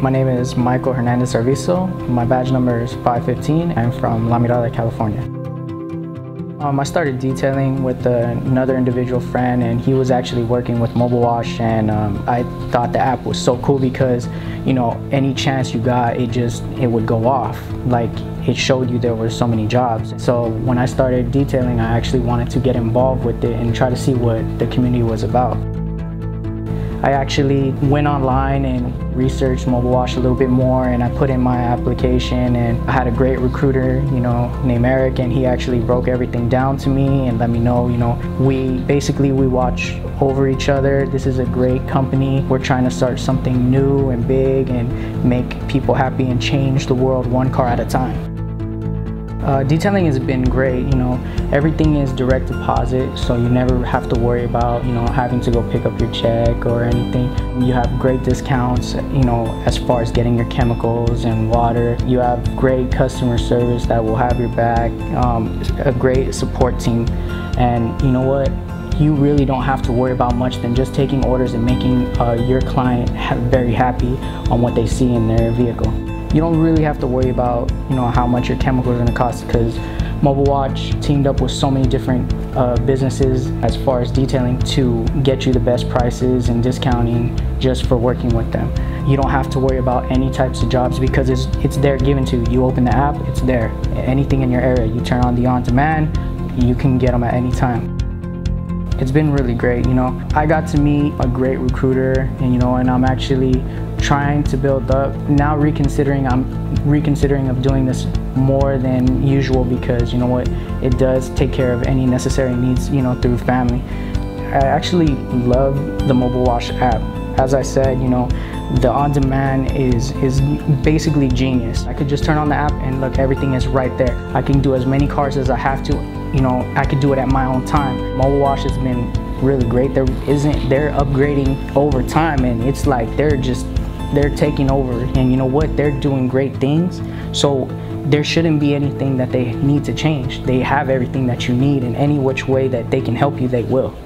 My name is Michael Hernandez Arvizo. My badge number is 515. I'm from La Mirada, California. Um, I started detailing with uh, another individual friend and he was actually working with Mobile Wash and um, I thought the app was so cool because you know any chance you got it just it would go off like it showed you there were so many jobs so when I started detailing I actually wanted to get involved with it and try to see what the community was about. I actually went online and researched Mobile Wash a little bit more and I put in my application and I had a great recruiter, you know, named Eric and he actually broke everything down to me and let me know, you know, we basically we watch over each other. This is a great company. We're trying to start something new and big and make people happy and change the world one car at a time. Uh, detailing has been great, you know, everything is direct deposit, so you never have to worry about, you know, having to go pick up your check or anything. You have great discounts, you know, as far as getting your chemicals and water. You have great customer service that will have your back, um, a great support team, and you know what? you really don't have to worry about much than just taking orders and making uh, your client ha very happy on what they see in their vehicle you don't really have to worry about you know how much your chemicals are going to cost because Mobile Wash teamed up with so many different uh, businesses as far as detailing to get you the best prices and discounting just for working with them. You don't have to worry about any types of jobs because it's, it's there given to you. You open the app, it's there. Anything in your area, you turn on the on-demand, you can get them at any time. It's been really great, you know. I got to meet a great recruiter and you know, and I'm actually trying to build up. Now reconsidering, I'm reconsidering of doing this more than usual because you know what, it does take care of any necessary needs, you know, through family. I actually love the Mobile Wash app. As I said, you know, the on-demand is is basically genius. I could just turn on the app and look, everything is right there. I can do as many cars as I have to. You know, I could do it at my own time. Mobile Wash has been really great. There isn't, they're upgrading over time and it's like they're just they're taking over. And you know what? They're doing great things. So there shouldn't be anything that they need to change. They have everything that you need in any which way that they can help you they will